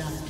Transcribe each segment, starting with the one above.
blood.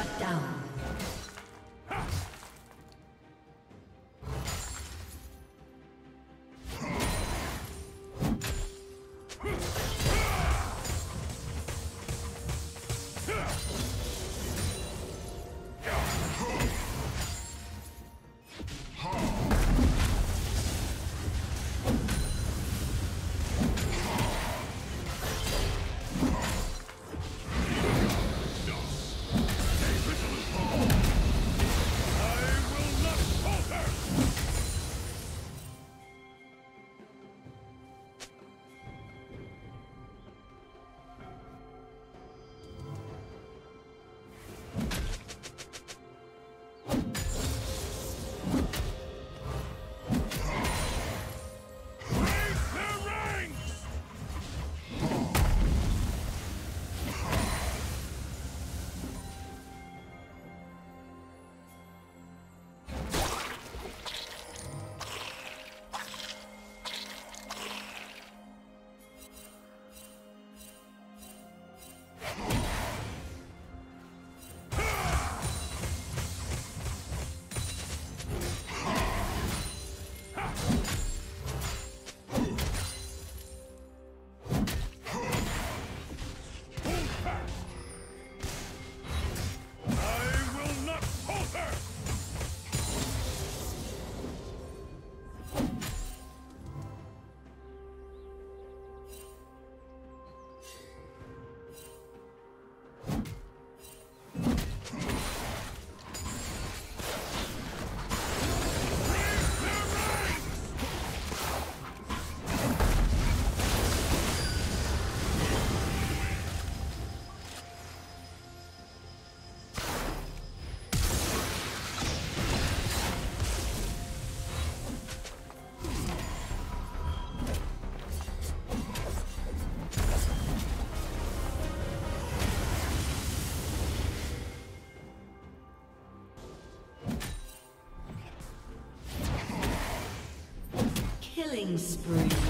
Shut down. Killing spree.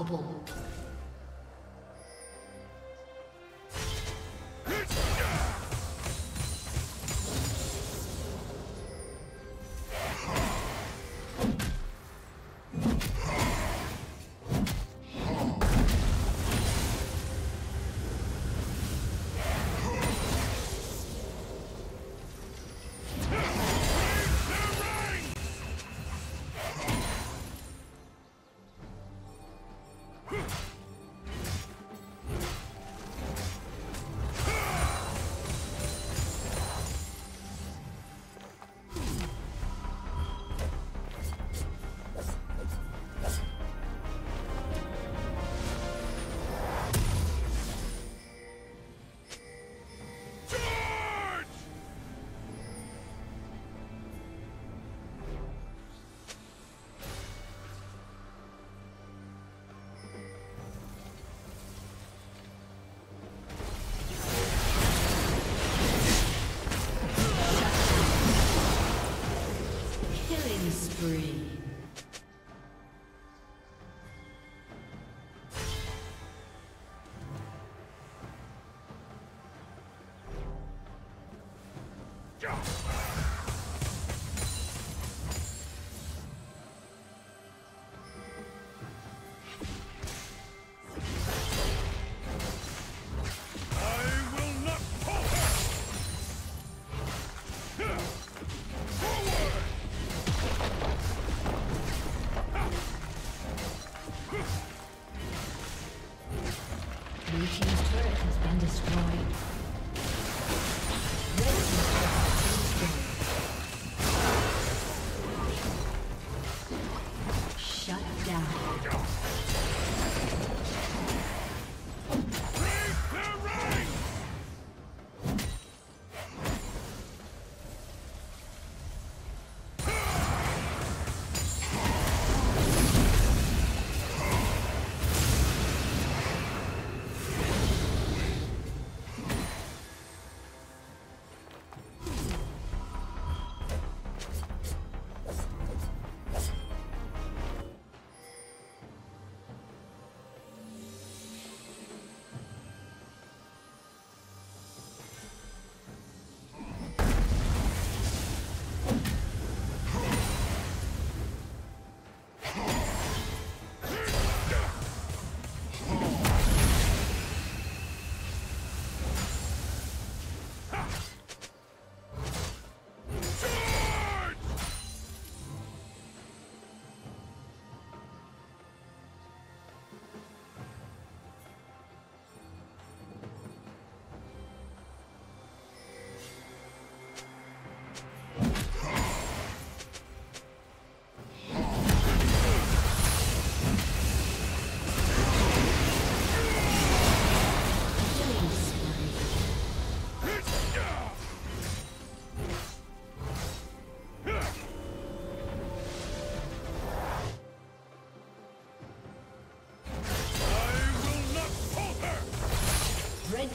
Unstoppable.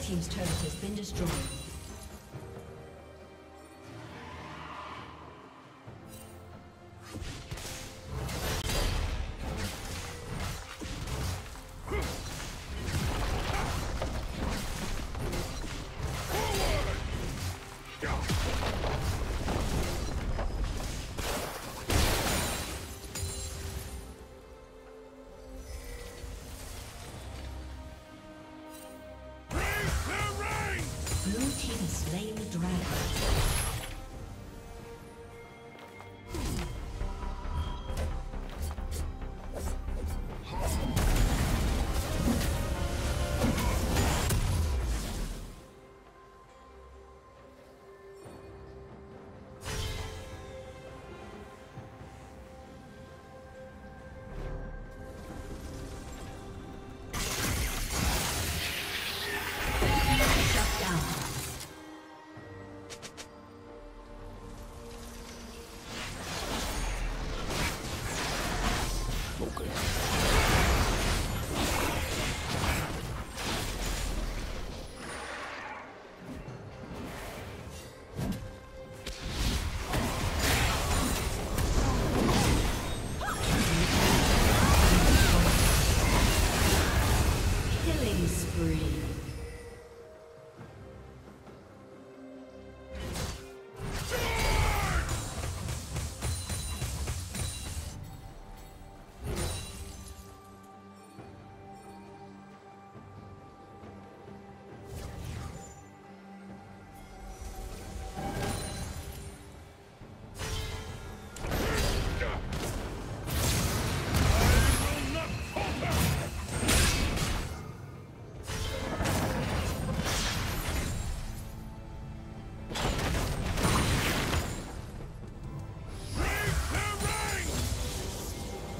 Team's turret has been destroyed. Break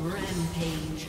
Rampage.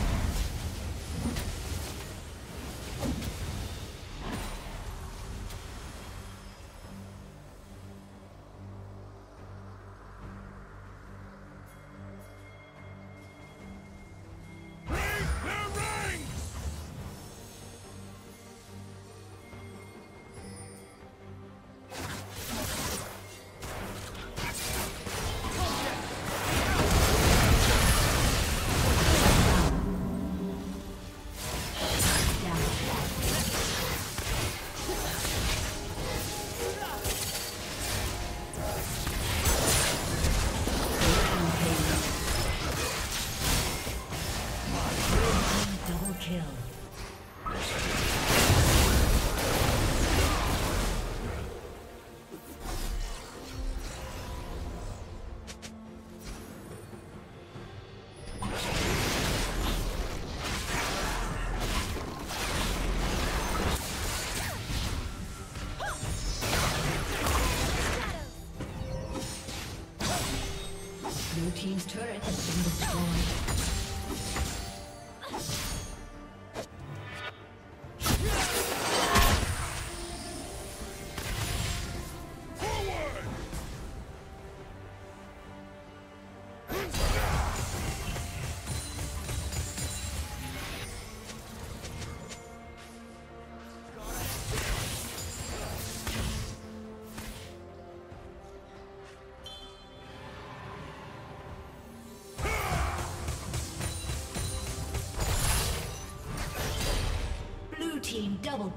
一个人。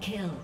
kill.